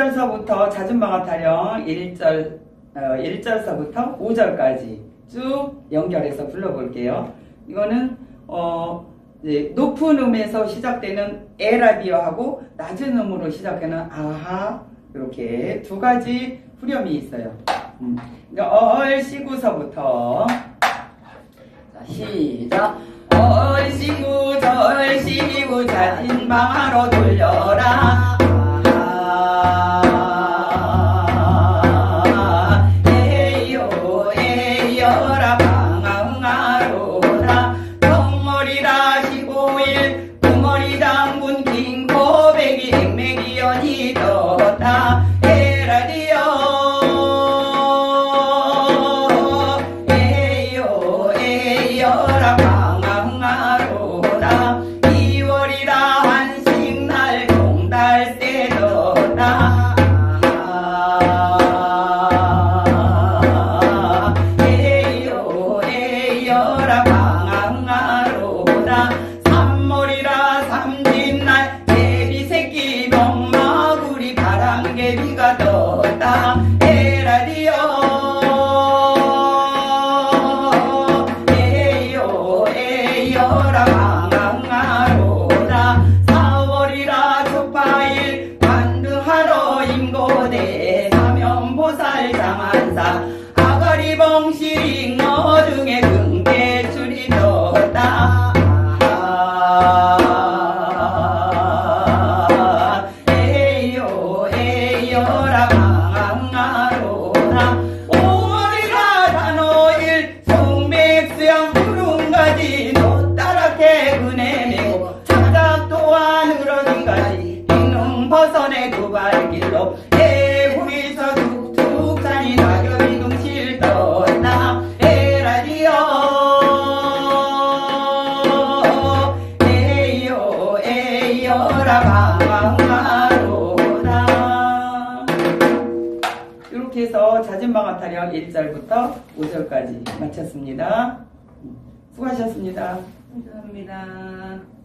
1절서부터 잦은방아 타령 1절, 어, 1절서부터 5절까지 쭉 연결해서 불러볼게요. 이거는, 어, 높은 음에서 시작되는 에라디오하고 낮은 음으로 시작하는 아하, 이렇게 두 가지 후렴이 있어요. 음. 얼씨구서부터. 자, 시작. 얼씨구, 절씨구, 잣인방아로 돌려라. 삼진날, 제비새끼, 병마구리, 바람개비가 떴다. 보살 장한사, 아가리 잉어 등의 금 해서 자진방아 타령 1절부터 5절까지 마쳤습니다. 수고하셨습니다. 감사합니다.